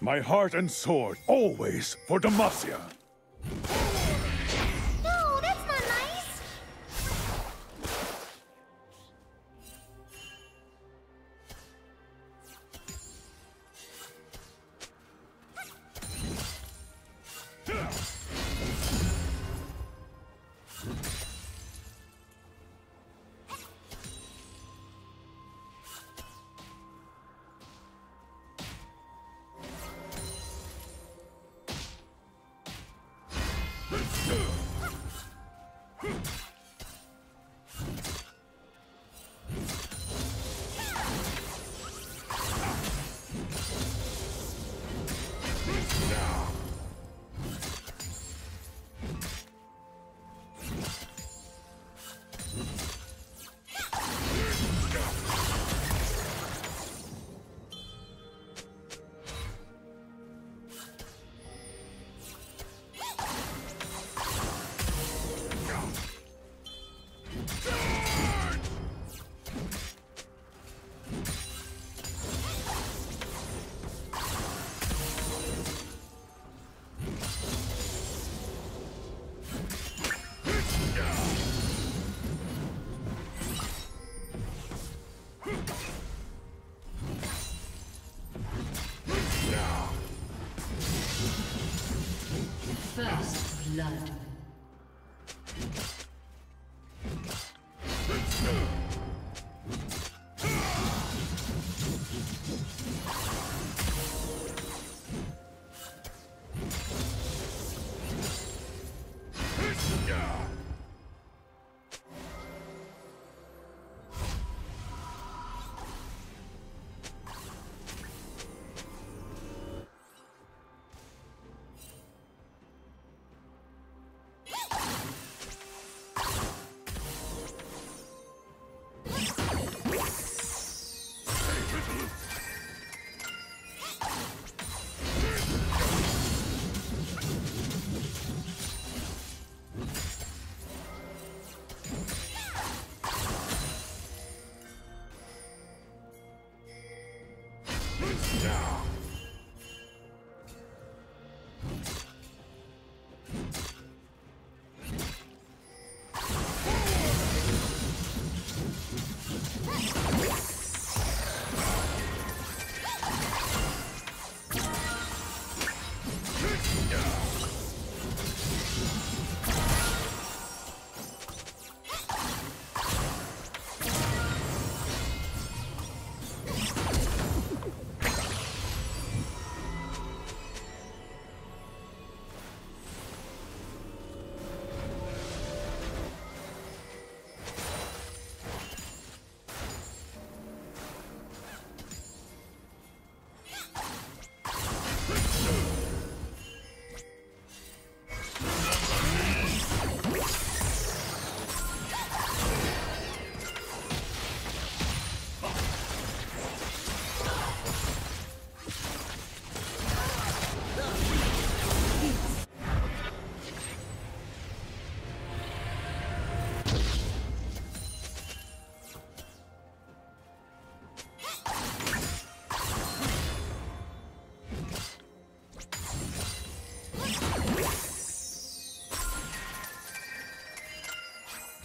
My heart and sword, always for Demacia.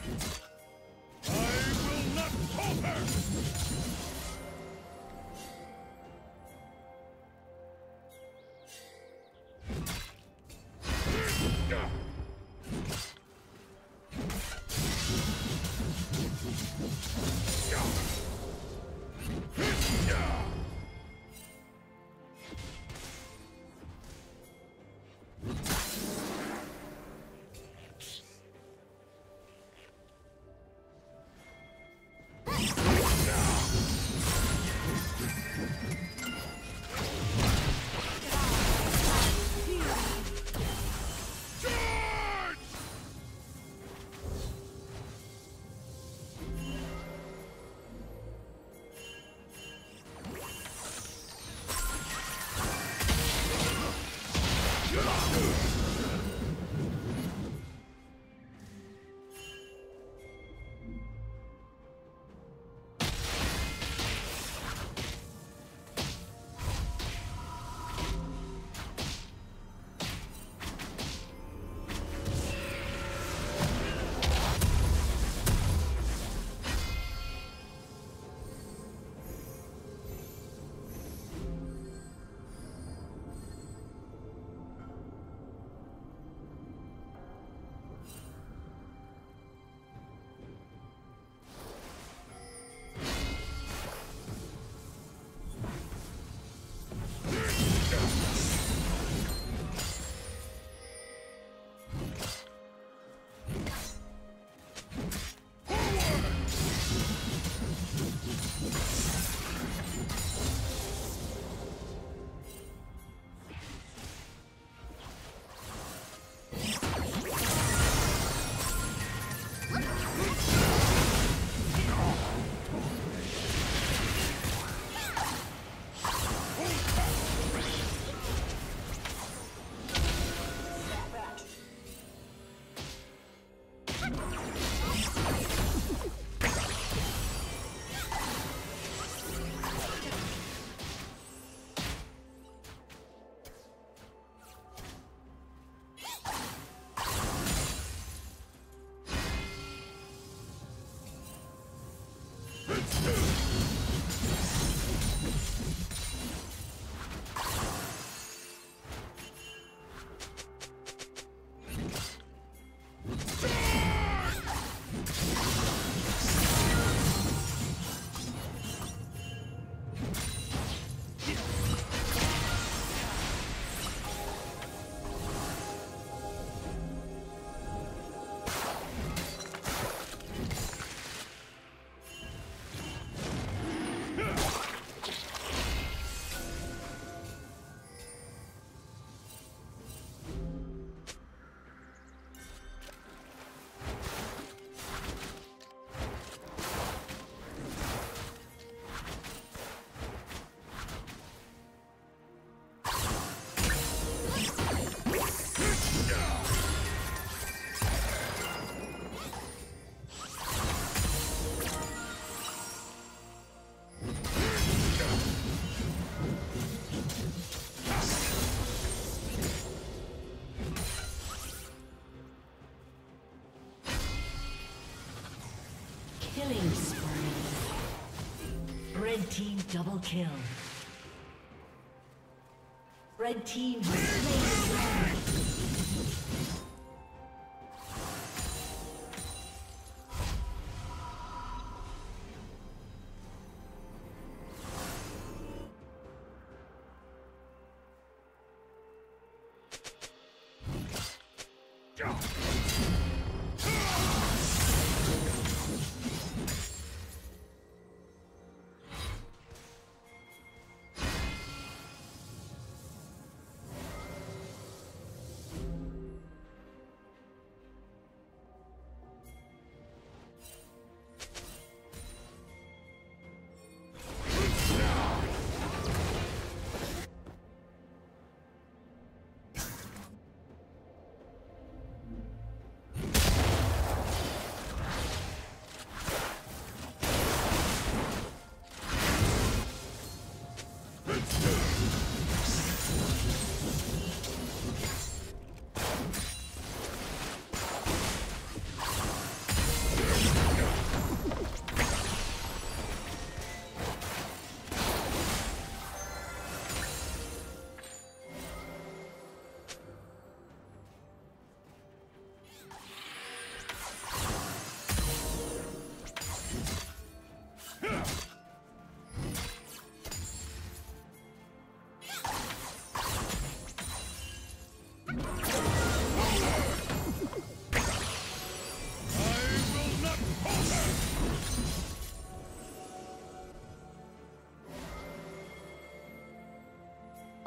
I Double kill. Red team has slain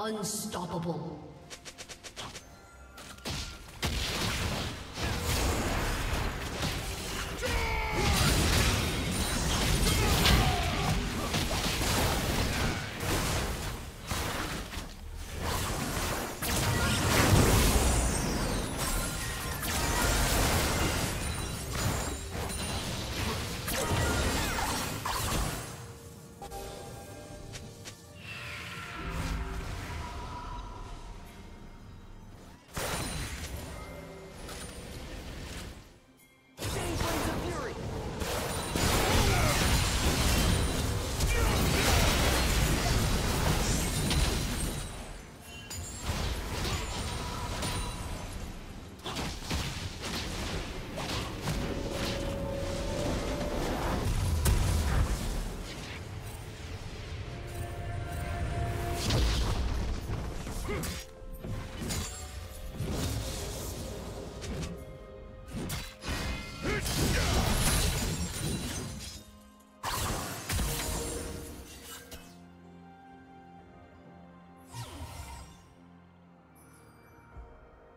Unstoppable.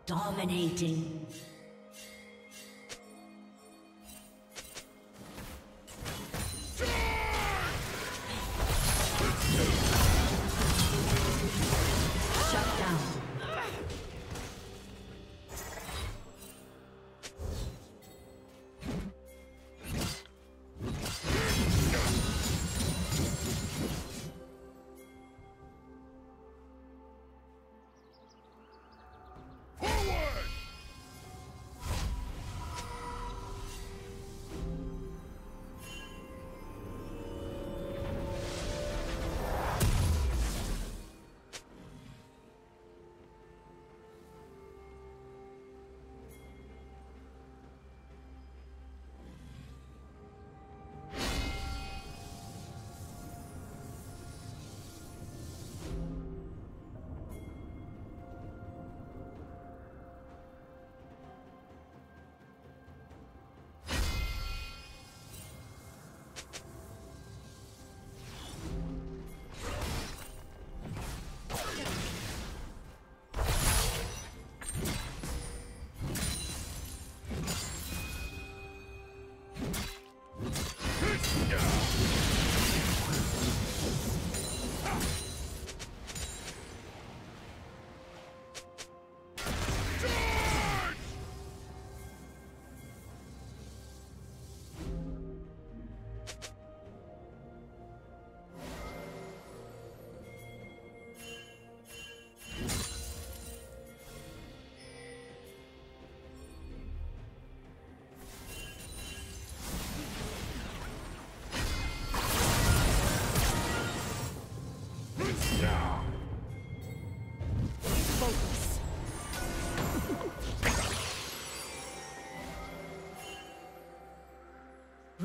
Dominating.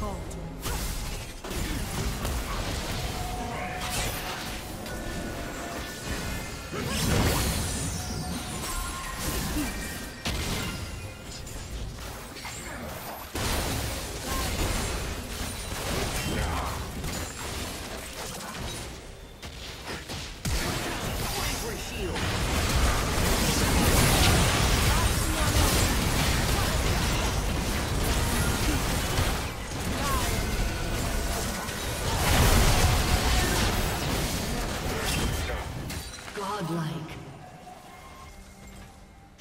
Never